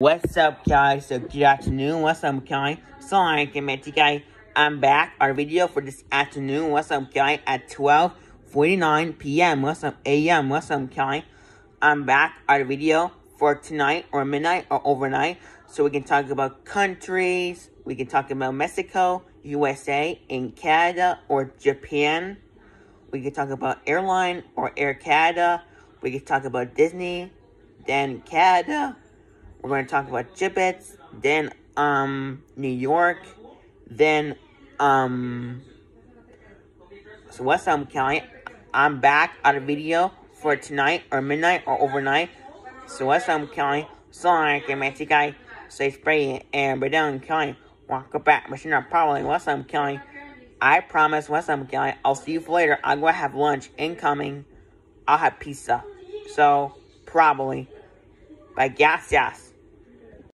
What's up, guys? So, good afternoon. What's up, guys? So, I can guys. I'm back. Our video for this afternoon. What's up, guys? At 12:49 p.m. What's up, a.m. What's up, guys? I'm back. Our video for tonight or midnight or overnight. So we can talk about countries. We can talk about Mexico, USA, and Canada or Japan. We can talk about airline or Air Canada. We can talk about Disney, then Canada. We're going to talk about Jibbits, then um New York, then um. So what's up, Kelly? I'm back on a video for tonight or midnight or overnight. So Kelly? So I can make you guys say spray and down, Kelly. Walk back, but you're not probably. What's up, Kelly? I promise. What's up, Kelly? I'll see you for later. I'm gonna have lunch incoming. I'll have pizza. So probably. But yes, yes.